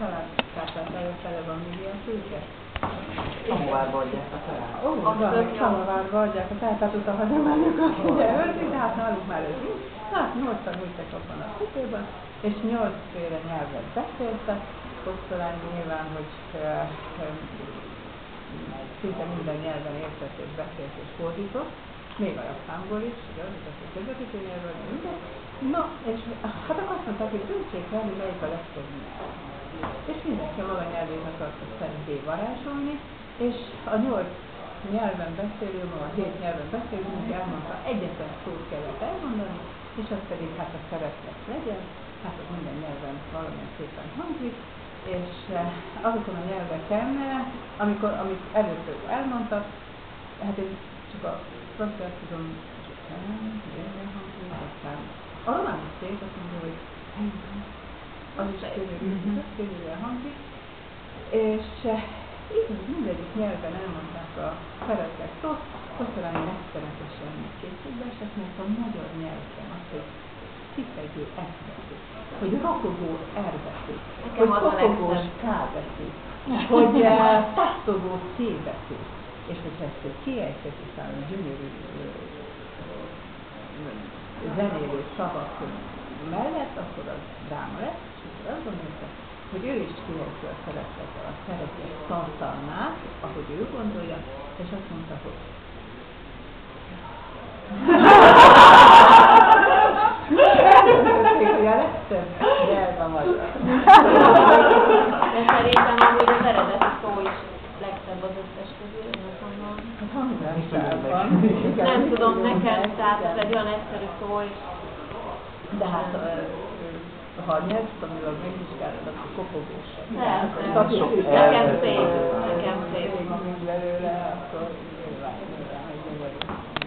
családtáplálása fele van milliárd Samovárba adják a család. Ó, van, samovárba adják a táplátot a hagyományokat, ugye őrzik, de hát náluk már ez így. Hát nyolcan ültek abban a kupéban, és nyolcféle nyelvet beszéltek, Kosztolán nyilván, hogy szinte minden nyelven értett és beszélt és fordított, még a japánból is, ugye, az a közvetítő nyelven, minden. Na, és hát akkor azt mondták, hogy döntsék el, hogy melyik a legtöbb nyelv. És mindenki a maga nyelvének akarta szerinté varázsolni, és a nyolc nyelven beszélő, ma a hét nyelven beszélő, mindenki elmondta, egyetlen szót kellett elmondani, és az pedig hát a szeretet legyen, hát az minden nyelven valamilyen szépen hangzik, és eh, azokon a nyelveken, amikor, amit először elmondtak, hát én csak a franciát tudom, aztán a román szép, azt mondja, hogy az is körülbelül hangzik, és eh, így mindegyik nyelven elmondták a szeretet szót, Kosztolány megszeretesen készítve, és azt mondta, a magyar nyelven azt, hogy kifejező eszbetű, hogy rakogó erbetű, hogy kopogós kábetű, hogy passzogó cébetű, és hogyha ezt kiejtett utána gyönyörű zenélő szavak mellett, akkor az dráma lesz, és azt gondolta, hogy ő is kihelyezte a szeretet, a szeretet tartalmát, ahogy ő gondolja, és azt mondta, hogy. De szerintem amúgy az eredeti szó is legszebb az összes közül, azt mondom. Nem tudom, nekem, tehát ez egy olyan egyszerű szó, és de hát ha nyelvtanilag megvizsgálod, akkor kopogós. Nem, nekem szép, nekem szép. Belőle, akkor nyilván, nyilván, hogy